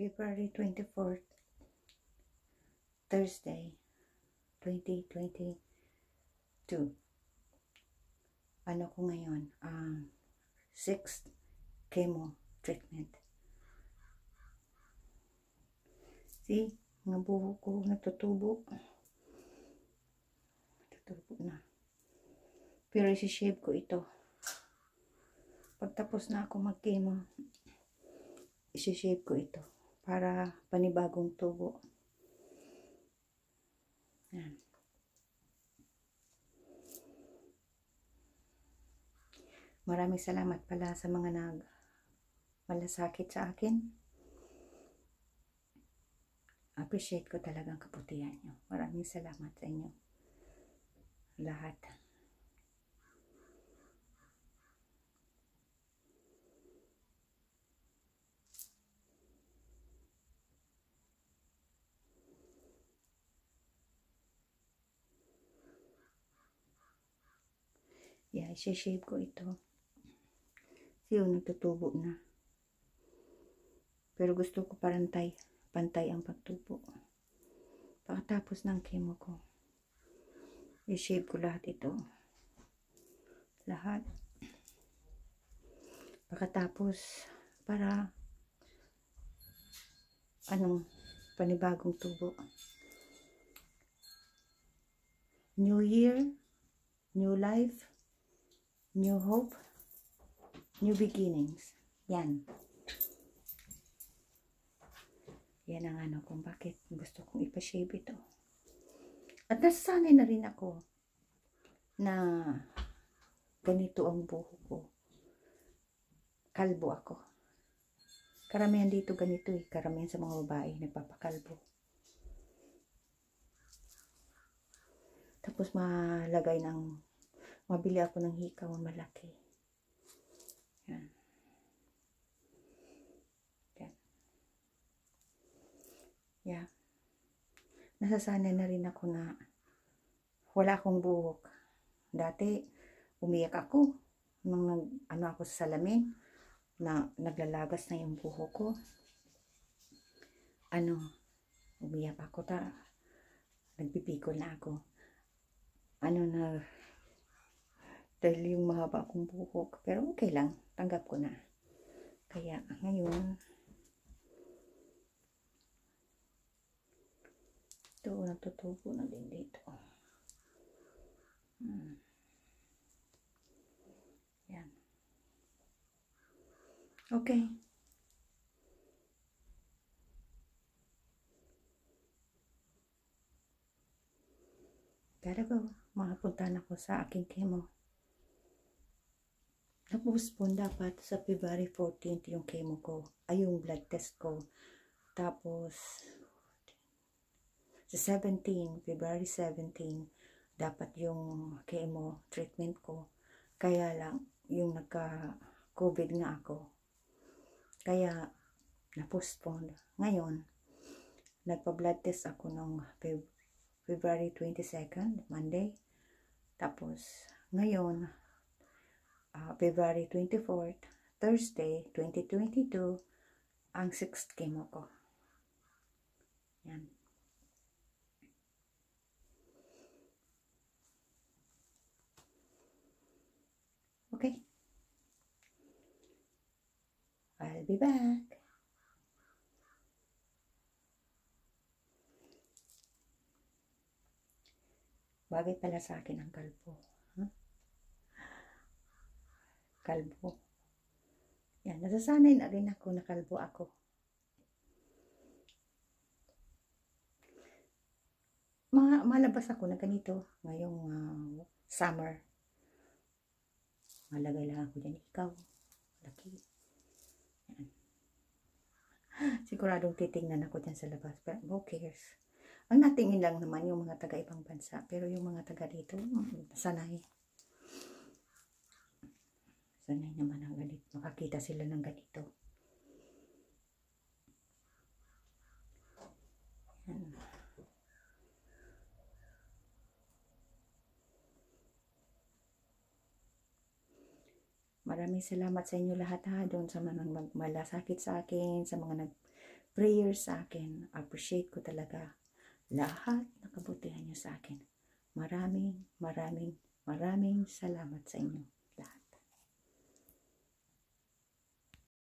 February 24th, Thursday, 2022. Ano ko ngayon? Um, sixth chemo treatment. See, mga buho ko natutubo. Natutubo na. Pero isi-shave ko ito. Pagtapos na ako mag-chemo, isi-shave ko ito para panibagong tubo. Yan. Maraming salamat pala sa mga nag malasakit sa akin. Appreciate ko talagang kaputihan nyo. Maraming salamat sa inyo. Lahat. Yeah, i-shave ko ito. Yun, nagtutubo na. Pero gusto ko parantay. Pantay ang pagtubo. Pagkatapos ng chemo ko, i-shave ko lahat ito. Lahat. Pagkatapos, para anong panibagong tubo. New Year, New Life, New Hope, New Beginnings. Yan. Yan ang ano kung bakit gusto kong ipashave ito. At nasasanay na rin ako na ganito ang buho ko. Kalbo ako. Karamihan dito ganito eh. Karamihan sa mga babae nagpapakalbo. Tapos malagay ng mabili ako ng hikaw malaki. Yan. Yan. Yeah. Nasasanay na rin ako na wala akong buhok. Dati, umiyak ako nung nag, ano ako sa salamin na naglalagas na yung buhok ko. Ano, umiyak ako ta. Nagpipikol na ako. Ano na, dahil yung mahaba akong buhok. Pero okay lang, tanggap ko na. Kaya ngayon, ito, natutubo na din dito. Hmm. Yan. Okay. Gotta go. Makapunta na ko sa aking chemo. Napostpone dapat sa February 14th yung chemo ko. Ay, yung blood test ko. Tapos, sa 17, February 17, dapat yung chemo treatment ko. Kaya lang, yung nagka-COVID nga ako. Kaya, na-postpone. Ngayon, nagpa-blood test ako ng Feb February 22nd, Monday. Tapos, ngayon, uh, February 24th, Thursday, 2022, ang 6th chemo ko. Yan. Okay. I'll be back. Bagay pala sa akin ang kalbo. Huh? Kalbo. Yan, nasasanay na rin ako na kalbo ako. Mga, malabas ako na ganito ngayong uh, summer. Malagay lang ako dyan. Ikaw, laki. Yan. Siguradong titingnan ako dyan sa labas. Pero who cares? Ang natingin lang naman yung mga taga ibang bansa. Pero yung mga taga dito, mm, sanay. Sanay naman ang ganito. Makakita sila ng ganito. Yan. Maraming salamat sa inyo lahat ha. Doon sa mga malasakit sa akin, sa mga nag prayer sa akin. Appreciate ko talaga lahat na kabutihan niyo sa akin. Maraming, maraming, maraming salamat sa inyo.